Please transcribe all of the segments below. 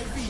I'll be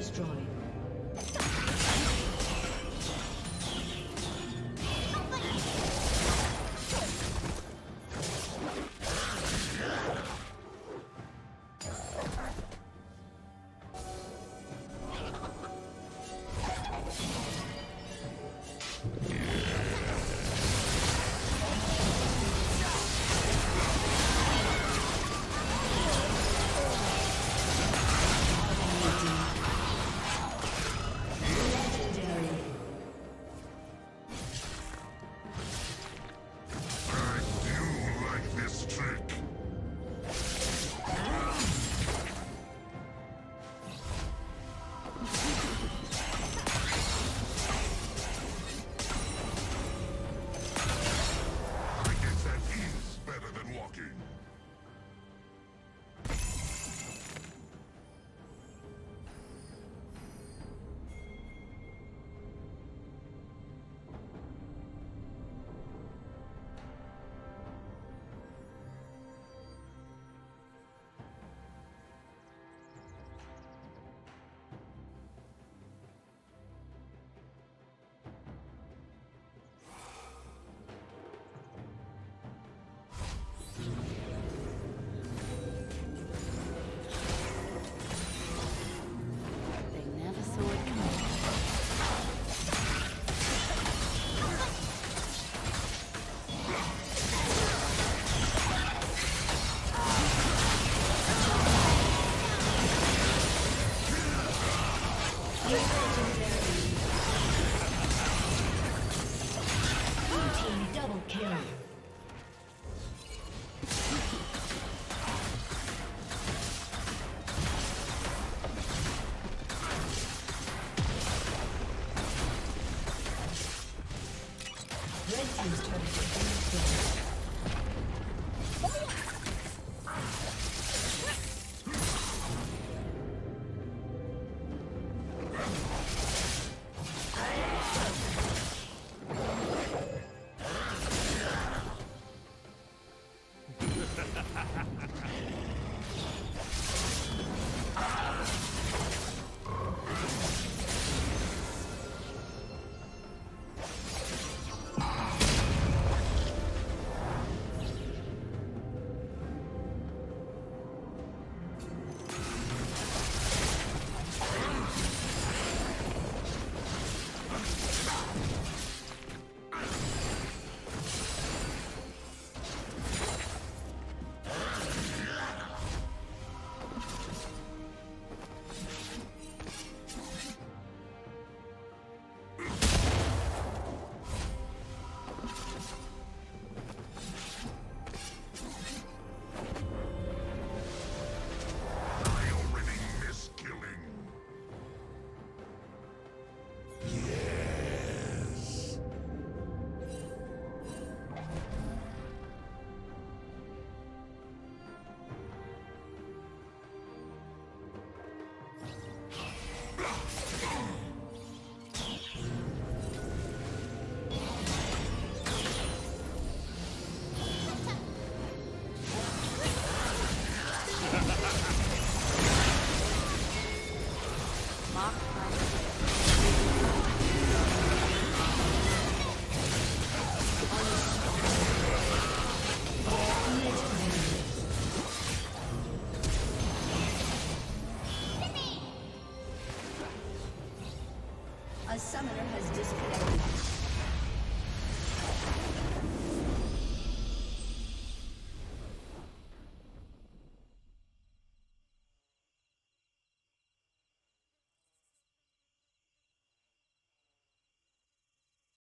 destroyed. Triple kill.